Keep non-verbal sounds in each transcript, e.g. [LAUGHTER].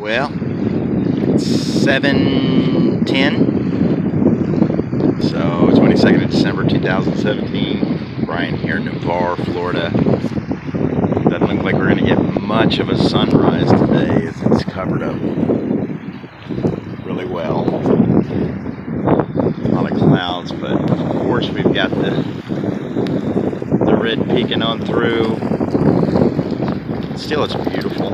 Well, it's 710. So, 22nd of December 2017. Brian here in Navarre, Florida. Doesn't look like we're going to get much of a sunrise today as it's covered up really well. A lot of clouds, but of course we've got the the red peeking on through. Still, it's beautiful.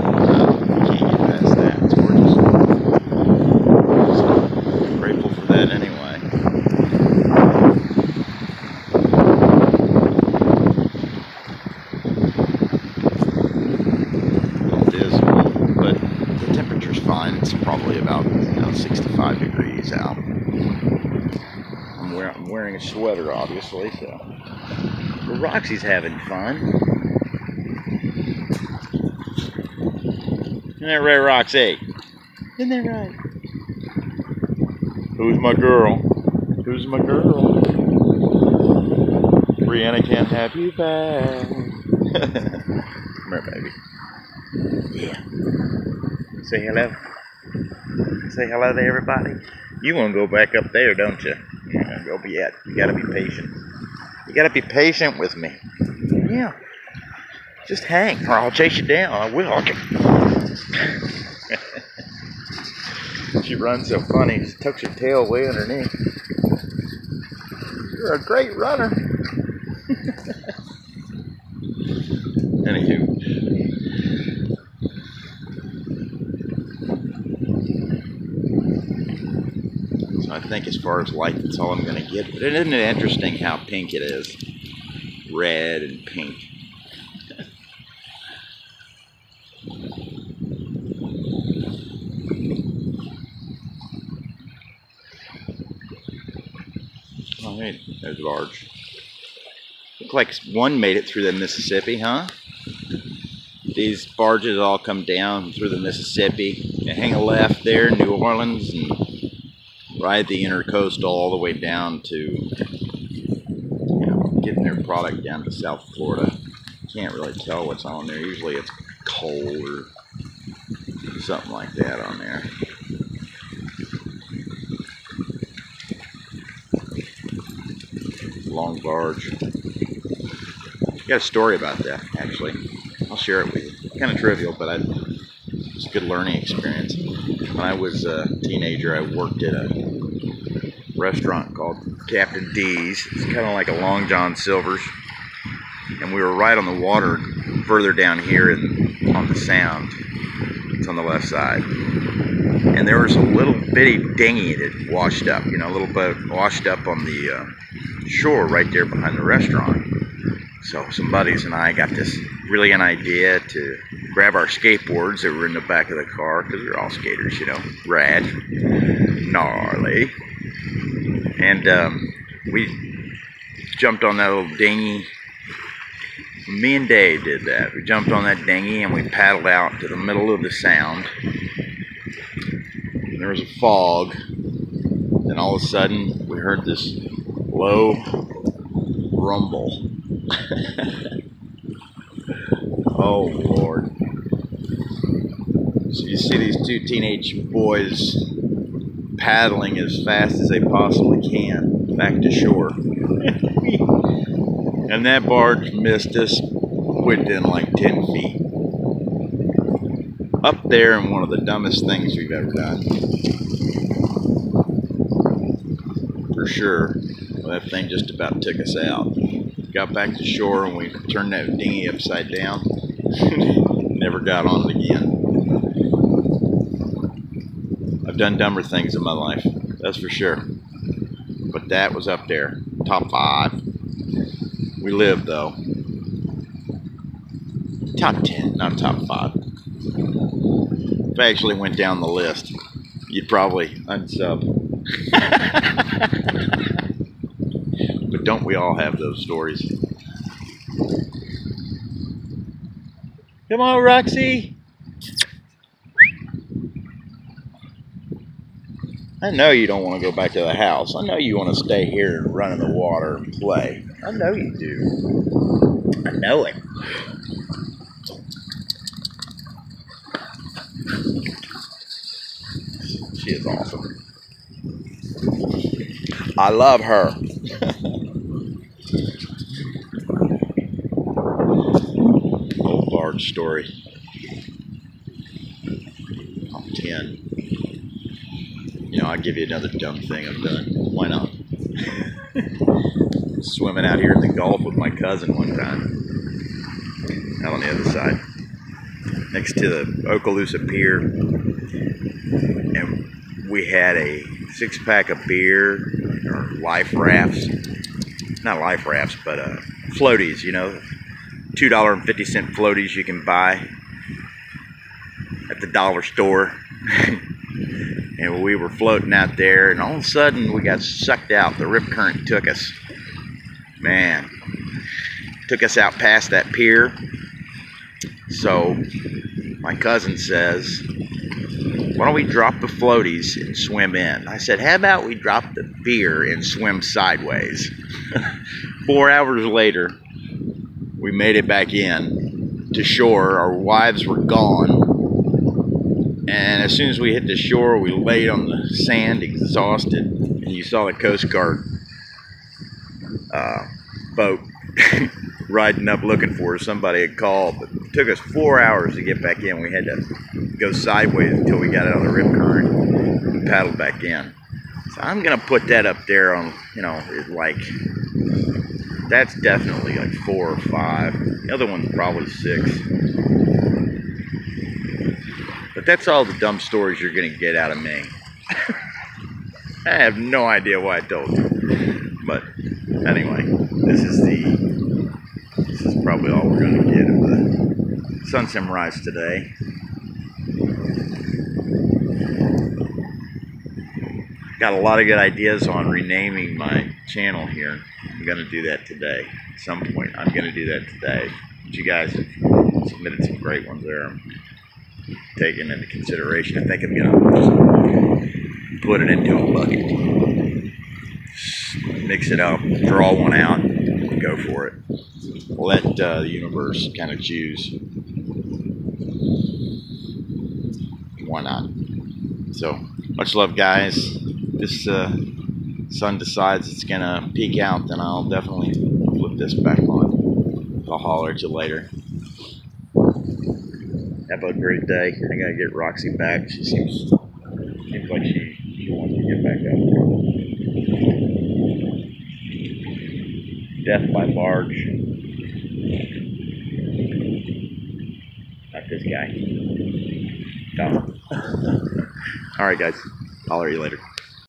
Uh, you can't get past that. It's gorgeous. So, grateful for that anyway. It is cold, but the temperature's fine. It's probably about you know 65 degrees out. I'm wearing, I'm wearing a sweater, obviously, so. But Roxy's having fun. Isn't that right, Roxy? Isn't that right? Who's my girl? Who's my girl? Brianna can't have you back. [LAUGHS] Come here, baby. Yeah. Say hello. Say hello to everybody. You want to go back up there, don't you? Yeah, go be at. You gotta be patient. You gotta be patient with me. Yeah. Just hang, or I'll chase you down. I will. Okay. [LAUGHS] she runs so funny. She tucks her tail way underneath. You're a great runner. Think as far as light, that's all I'm going to get. But isn't it interesting how pink it is? Red and pink. Oh, wait, there's a barge. Look like one made it through the Mississippi, huh? These barges all come down through the Mississippi. They hang a left there New Orleans and ride the intercoastal all the way down to you know, getting their product down to South Florida. Can't really tell what's on there. Usually it's coal or something like that on there. Long barge. Got a story about that actually. I'll share it with you. Kind of trivial, but I, it's a good learning experience. When I was a teenager, I worked at a restaurant called Captain D's. It's kind of like a Long John Silver's, and we were right on the water, further down here in, on the Sound. It's on the left side, and there was a little bitty dinghy that washed up. You know, a little boat washed up on the uh, shore right there behind the restaurant. So some buddies and I got this brilliant idea to grab our skateboards that were in the back of the car because we're all skaters, you know, rad, gnarly, and um, we jumped on that little dinghy. Me and Dave did that. We jumped on that dinghy and we paddled out to the middle of the sound. And there was a fog. Then all of a sudden we heard this low rumble. [LAUGHS] oh Lord. So you see these two teenage boys paddling as fast as they possibly can back to shore. [LAUGHS] and that barge missed us within like 10 feet. Up there in one of the dumbest things we've ever done. For sure. Well, that thing just about took us out. Got back to shore and we turned that dinghy upside down. [LAUGHS] Never got on it again. I've done dumber things in my life, that's for sure. But that was up there, top five. We lived though. Top ten, not top five. If I actually went down the list, you'd probably unsub. [LAUGHS] but don't we all have those stories? Come on, Roxy. I know you don't want to go back to the house. I know you want to stay here and run in the water and play. I know you do. I know it. She is awesome. I love her. [LAUGHS] Old Bard story. I'm 10. You know, I'll give you another dumb thing I've done. Why not? [LAUGHS] Swimming out here in the Gulf with my cousin one time. Out on the other side. Next to the Okaloosa Pier. And we had a six pack of beer or life rafts. Not life rafts, but uh, floaties, you know. $2.50 floaties you can buy at the dollar store. [LAUGHS] and we were floating out there, and all of a sudden we got sucked out. The rip current took us. Man, took us out past that pier. So my cousin says, Why don't we drop the floaties and swim in? I said, How about we drop the beer and swim sideways? [LAUGHS] Four hours later, we made it back in to shore. Our wives were gone. And as soon as we hit the shore, we laid on the sand, exhausted. And you saw the Coast Guard uh, boat [LAUGHS] riding up looking for us. Somebody had called, but it took us four hours to get back in. We had to go sideways until we got out of the rip current and paddled back in. So I'm gonna put that up there on, you know, like that's definitely like four or five. The other one's probably six. But that's all the dumb stories you're gonna get out of me. I have no idea why I told you. But anyway, this is the this is probably all we're gonna get of the Sun Sunrise today. Got a lot of good ideas on renaming my channel here. I'm going to do that today. At some point, I'm going to do that today. But you guys have submitted some great ones there. I'm into consideration. I think I'm to put it into a bucket. Mix it up, draw one out, and go for it. Let uh, the universe kind of choose. Why not? So, much love, guys this uh, sun decides it's gonna peak out, then I'll definitely flip this back on. I'll holler at you later. Have a great day. I gotta get Roxy back. She seems seems like she, she wants to get back up. Death by barge. Not this guy. No. All right, guys. Holler at you later.